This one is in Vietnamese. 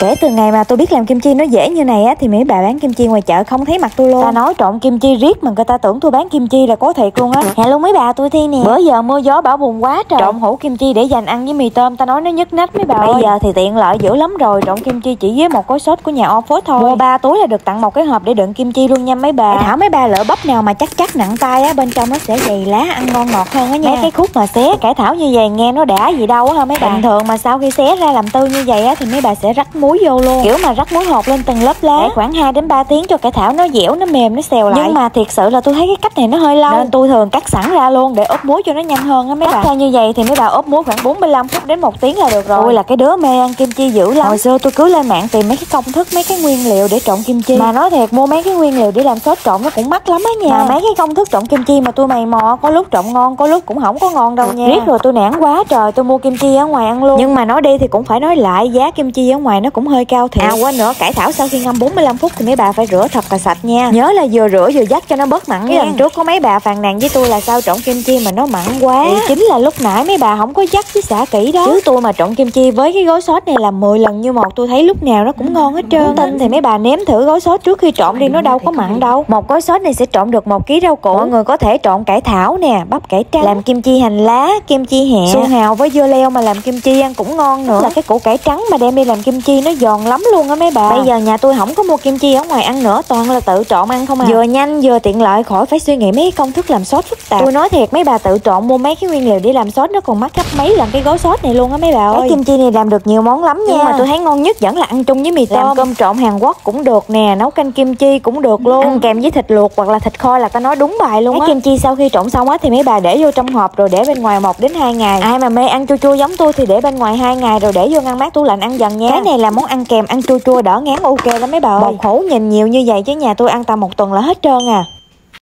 Kể từ ngày mà tôi biết làm kim chi nó dễ như này á thì mấy bà bán kim chi ngoài chợ không thấy mặt tôi luôn. Ta nói trộn kim chi riết mà người ta tưởng tôi bán kim chi là có thiệt luôn á. Hẹn luôn mấy bà tôi thi nè. Bữa giờ mưa gió bão bùng quá trời. Trộn hũ kim chi để dành ăn với mì tôm ta nói nó nhức nách mấy bà. Bây giờ thì tiện lợi dữ lắm rồi. Trộn kim chi chỉ với một gói sốt của nhà Office thôi. Mua ba túi là được tặng một cái hộp để đựng kim chi luôn nha mấy bà. Thảo mấy bà lỡ bắp nào mà chắc chắc nặng tay á bên trong nó sẽ dày lá ăn ngon ngọt hơn á nha. Mấy cái khúc mà xé cải thảo như vậy nghe nó đã gì đâu á mấy bà. Bình thường mà sau khi xé ra làm tư như vậy á thì mấy bà sẽ rắc muối vô luôn. Kiểu mà rắc muối hột lên từng lớp lá để khoảng 2 đến 3 tiếng cho cải thảo nó dẻo nó mềm nó xèo lại. Nhưng mà thiệt sự là tôi thấy cái cách này nó hơi lâu nên tôi thường cắt sẵn ra luôn để ốp muối cho nó nhanh hơn á mấy bà. Theo như vậy thì mấy bà ốp muối khoảng 45 phút đến một tiếng là được rồi. Tôi là cái đứa mê ăn kim chi dữ lắm. Hồi xưa tôi cứ lên mạng tìm mấy cái công thức mấy cái nguyên liệu để trộn kim chi. Mà nói thiệt mua mấy cái nguyên liệu để làm sốt trộn nó cũng mắc lắm á nha. Mà mấy cái công thức trộn kim chi mà tôi mày mò có lúc trộn ngon có lúc cũng không có ngon đâu nha. Riết rồi tôi nản quá trời tôi mua kim chi ở ngoài ăn luôn. Nhưng mà nói đi thì cũng phải nói lại giá kim chi ở ngoài nó cũng hơi cao thiệt. À quên nữa cải thảo sau khi ngâm 45 phút thì mấy bà phải rửa thật là sạch nha. Nhớ là vừa rửa vừa dắt cho nó bớt mặn nha. Lần trước có mấy bà phàn nàn với tôi là sao trộn kim chi mà nó mặn quá. Thì chính là lúc nãy mấy bà không có dắt với xả kỹ đó. Chứ tôi mà trộn kim chi với cái gói sốt này là 10 lần như một tôi thấy lúc nào nó cũng ngon hết trơn. Muốn tin thì mấy bà nếm thử gói sốt trước khi trộn đi nó đâu có mặn đâu. Một gói sốt này sẽ trộn được một ký rau củ. Mọi người có thể trộn cải thảo nè, bắp cải trắng, làm kim chi hành lá, kim chi hẹ, su hào với dưa leo mà làm kim chi ăn cũng ngon nữa. Là cái củ cải trắng mà đem đi làm kim chi nó giòn lắm luôn á mấy bà. Bây giờ nhà tôi không có mua kim chi ở ngoài ăn nữa, toàn là tự trộn ăn không à. Vừa nhanh vừa tiện lợi khỏi phải suy nghĩ mấy công thức làm sốt phức tạp. Tôi nói thiệt mấy bà tự trộn mua mấy cái nguyên liệu để làm sốt nó còn mắc gấp mấy lần cái gói sốt này luôn á mấy bà ơi. Cái kim chi này làm được nhiều món lắm nha. Nhưng mà tôi thấy ngon nhất vẫn là ăn chung với mì tôm. Làm cơm trộn Hàn Quốc cũng được nè, nấu canh kim chi cũng được luôn. Ăn kèm với thịt luộc hoặc là thịt kho là ta nói đúng bài luôn á. Cái kim chi sau khi trộn xong á thì mấy bà để vô trong hộp rồi để bên ngoài một đến 2 ngày. Ai mà mê ăn chua chua giống tôi thì để bên ngoài 2 ngày rồi để vô ngăn mát tủ lạnh ăn dần nha. Cái này là món ăn kèm, ăn chua chua đỡ ngán, ok lắm mấy bà ơi. Bột hủ nhìn nhiều như vậy chứ nhà tôi ăn tầm một tuần là hết trơn à.